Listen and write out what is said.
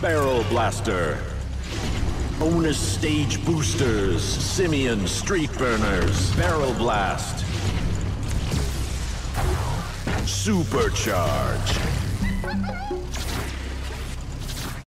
Barrel Blaster. Bonus stage boosters, Simeon Street Burners, Barrel Blast. Supercharge.